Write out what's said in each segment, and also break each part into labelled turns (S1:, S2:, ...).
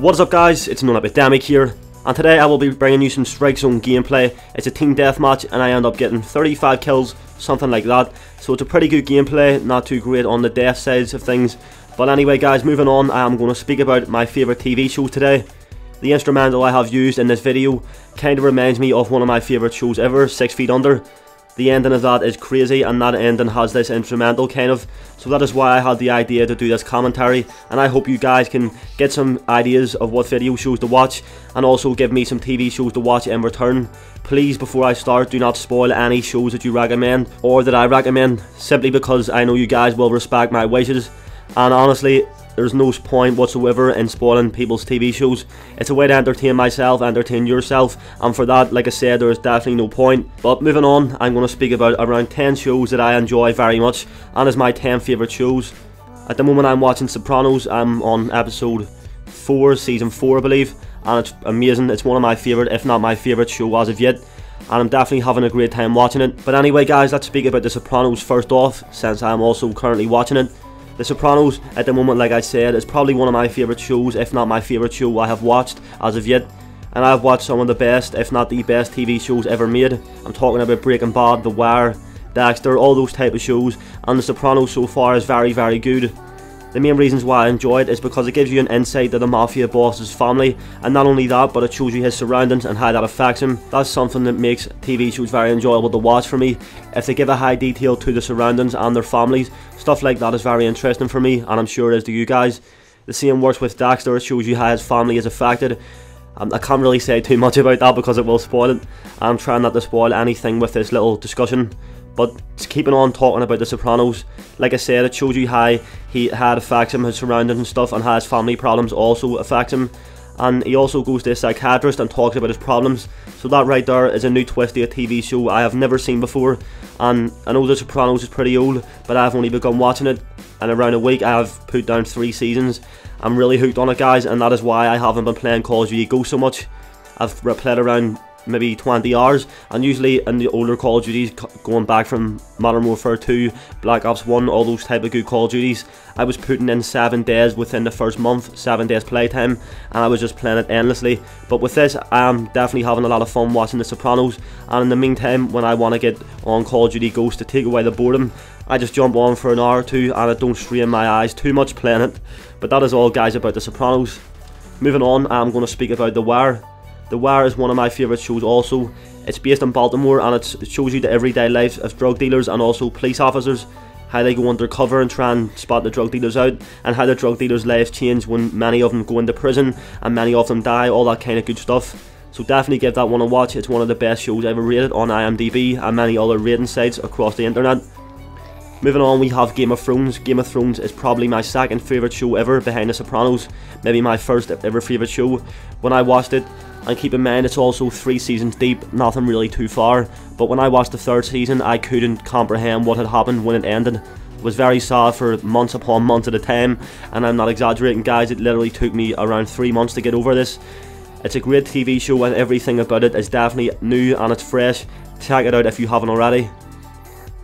S1: What is up guys, it's KnownEpidemic here, and today I will be bringing you some Strike Zone gameplay. It's a team deathmatch and I end up getting 35 kills, something like that. So it's a pretty good gameplay, not too great on the death sides of things. But anyway guys, moving on, I am going to speak about my favourite TV show today. The instrumental I have used in this video kind of reminds me of one of my favourite shows ever, Six Feet Under. The ending of that is crazy and that ending has this instrumental kind of. So that is why I had the idea to do this commentary and I hope you guys can get some ideas of what video shows to watch and also give me some TV shows to watch in return. Please before I start do not spoil any shows that you recommend or that I recommend simply because I know you guys will respect my wishes and honestly there's no point whatsoever in spoiling people's TV shows. It's a way to entertain myself, entertain yourself, and for that, like I said, there is definitely no point. But moving on, I'm going to speak about around 10 shows that I enjoy very much, and is my 10 favourite shows. At the moment I'm watching Sopranos, I'm on episode 4, season 4 I believe, and it's amazing, it's one of my favourite, if not my favourite show as of yet and I'm definitely having a great time watching it. But anyway guys, let's speak about The Sopranos first off, since I'm also currently watching it. The Sopranos, at the moment, like I said, is probably one of my favourite shows, if not my favourite show I have watched as of yet. And I've watched some of the best, if not the best TV shows ever made. I'm talking about Breaking Bad, The Wire, Dexter, all those type of shows. And The Sopranos so far is very, very good. The main reasons why I enjoy it is because it gives you an insight to the mafia boss's family, and not only that, but it shows you his surroundings and how that affects him. That's something that makes TV shows very enjoyable to watch for me. If they give a high detail to the surroundings and their families, stuff like that is very interesting for me, and I'm sure it is to you guys. The same works with Dexter, it shows you how his family is affected. Um, I can't really say too much about that because it will spoil it. I'm trying not to spoil anything with this little discussion. But keeping on talking about The Sopranos, like I said, it shows you how he had affects him, his surroundings and stuff, and how his family problems also affect him. And he also goes to a psychiatrist and talks about his problems. So that right there is a new twist to a TV show I have never seen before. And I know The Sopranos is pretty old, but I've only begun watching it. And around a week, I have put down three seasons. I'm really hooked on it, guys, and that is why I haven't been playing Call of Duty Ghosts so much. I've played around maybe 20 hours. And usually in the older Call of Duties going back from Modern Warfare 2, Black Ops 1, all those type of good Call of Duties I was putting in 7 days within the first month, 7 days playtime and I was just playing it endlessly. But with this I'm definitely having a lot of fun watching The Sopranos. And in the meantime when I want to get on Call of Duty Ghost to take away the boredom I just jump on for an hour or two and I don't strain my eyes too much playing it. But that is all guys about The Sopranos. Moving on, I'm going to speak about The Wire. The Wire is one of my favourite shows also. It's based in Baltimore and it shows you the everyday life of drug dealers and also police officers. How they go undercover and try and spot the drug dealers out, and how the drug dealers' lives change when many of them go into prison and many of them die, all that kind of good stuff. So definitely give that one a watch, it's one of the best shows ever rated on IMDb and many other rating sites across the internet. Moving on, we have Game of Thrones. Game of Thrones is probably my second favourite show ever behind The Sopranos, maybe my first ever favourite show. When I watched it, and keep in mind it's also three seasons deep, nothing really too far, but when I watched the third season I couldn't comprehend what had happened when it ended. It was very sad for months upon months at a time, and I'm not exaggerating guys, it literally took me around three months to get over this. It's a great TV show and everything about it is definitely new and it's fresh. Check it out if you haven't already.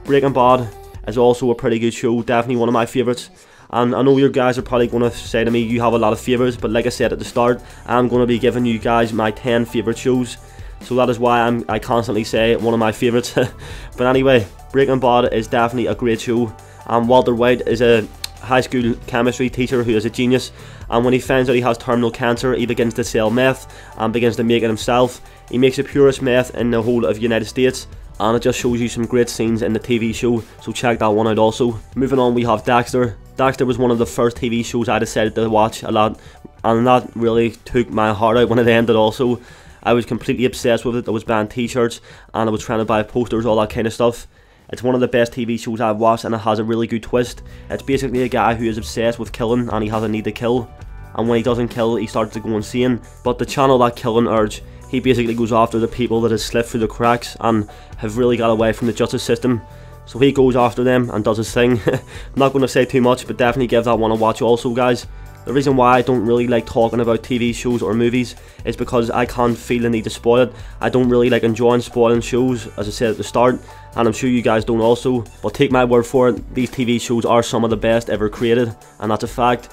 S1: Breaking Bad is also a pretty good show, definitely one of my favourites. And I know you guys are probably going to say to me you have a lot of favourites, but like I said at the start, I'm going to be giving you guys my 10 favourite shows. So that is why I'm, I constantly say one of my favourites. but anyway, Breaking Bad is definitely a great show. And Walter White is a high school chemistry teacher who is a genius. And when he finds out he has terminal cancer, he begins to sell meth and begins to make it himself. He makes the purest meth in the whole of the United States and it just shows you some great scenes in the TV show, so check that one out also. Moving on, we have Dexter. Dexter was one of the first TV shows I decided to watch a lot, and that really took my heart out when it ended also. I was completely obsessed with it, I was buying t-shirts, and I was trying to buy posters, all that kind of stuff. It's one of the best TV shows I've watched, and it has a really good twist. It's basically a guy who is obsessed with killing, and he has a need to kill. And when he doesn't kill, he starts to go insane. But the channel that Killing Urge he basically goes after the people that have slipped through the cracks and have really got away from the justice system. So he goes after them and does his thing. I'm not going to say too much, but definitely give that one a watch also, guys. The reason why I don't really like talking about TV shows or movies is because I can't feel the need to spoil it. I don't really like enjoying spoiling shows, as I said at the start, and I'm sure you guys don't also. But take my word for it, these TV shows are some of the best ever created, and that's a fact.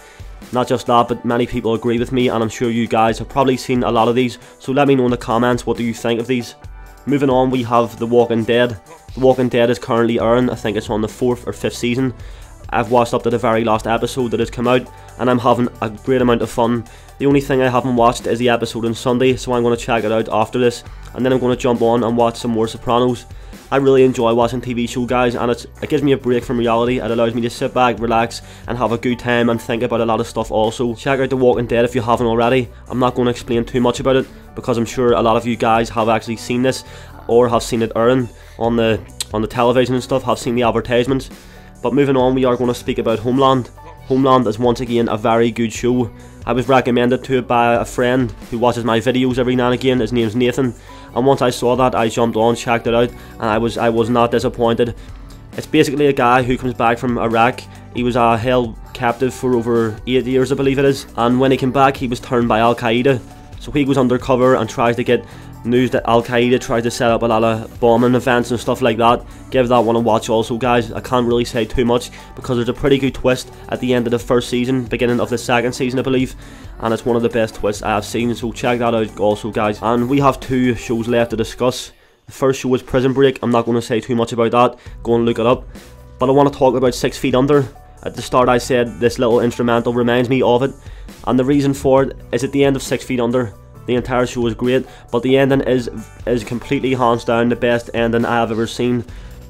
S1: Not just that, but many people agree with me, and I'm sure you guys have probably seen a lot of these. So let me know in the comments what do you think of these. Moving on, we have The Walking Dead. The Walking Dead is currently airing, I think it's on the fourth or fifth season. I've watched up to the very last episode that has come out, and I'm having a great amount of fun. The only thing I haven't watched is the episode on Sunday, so I'm going to check it out after this, and then I'm going to jump on and watch some more Sopranos. I really enjoy watching TV show guys and it gives me a break from reality. It allows me to sit back, relax and have a good time and think about a lot of stuff also. Check out The Walking Dead if you haven't already. I'm not going to explain too much about it because I'm sure a lot of you guys have actually seen this or have seen it airing on the on the television and stuff, have seen the advertisements. But moving on, we are going to speak about Homeland. Homeland is once again a very good show. I was recommended to it by a friend who watches my videos every now and again. His name's Nathan, and once I saw that, I jumped on, checked it out, and I was I was not disappointed. It's basically a guy who comes back from Iraq. He was uh, held captive for over eight years, I believe it is, and when he came back, he was turned by Al Qaeda. So he goes undercover and tries to get news that Al Qaeda tries to set up a lot of bombing events and stuff like that. Give that one a watch also, guys. I can't really say too much because there's a pretty good twist at the end of the first season, beginning of the second season, I believe. And it's one of the best twists I have seen, so check that out also, guys. And we have two shows left to discuss. The first show was Prison Break. I'm not going to say too much about that. Go and look it up. But I want to talk about Six Feet Under. At the start, I said this little instrumental reminds me of it. And the reason for it is at the end of Six Feet Under, the entire show is great, but the ending is is completely hands down the best ending I have ever seen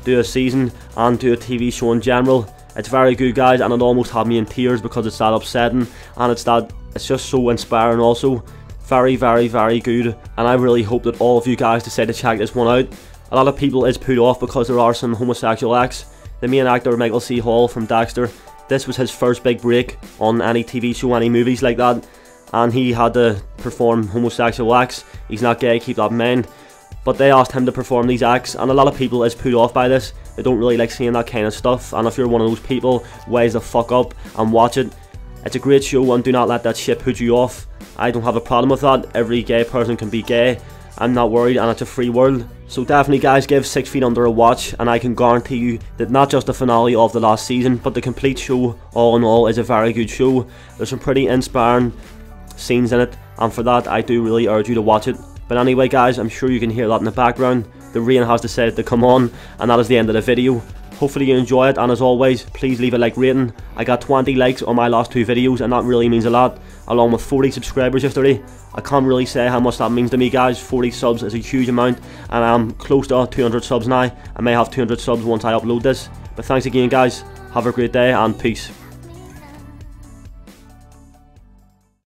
S1: to a season and to a TV show in general. It's very good, guys, and it almost had me in tears because it's that upsetting and it's that it's just so inspiring. Also, very, very, very good, and I really hope that all of you guys decide to check this one out. A lot of people is put off because there are some homosexual acts. The main actor, Michael C. Hall from Dexter, this was his first big break on any TV show, any movies like that and he had to perform homosexual acts. He's not gay, keep that in mind. But they asked him to perform these acts, and a lot of people is put off by this. They don't really like seeing that kind of stuff, and if you're one of those people, wise the fuck up and watch it. It's a great show, and do not let that shit put you off. I don't have a problem with that. Every gay person can be gay. I'm not worried, and it's a free world. So definitely, guys, give Six Feet Under a watch, and I can guarantee you that not just the finale of the last season, but the complete show, all in all, is a very good show. There's some pretty inspiring scenes in it, and for that I do really urge you to watch it. But anyway guys, I'm sure you can hear that in the background. The rain has decided to come on, and that is the end of the video. Hopefully you enjoy it, and as always, please leave a like rating. I got 20 likes on my last two videos, and that really means a lot, along with 40 subscribers yesterday. I can't really say how much that means to me guys, 40 subs is a huge amount, and I'm close to 200 subs now. I may have 200 subs once I upload this. But thanks again guys, have a great day, and peace.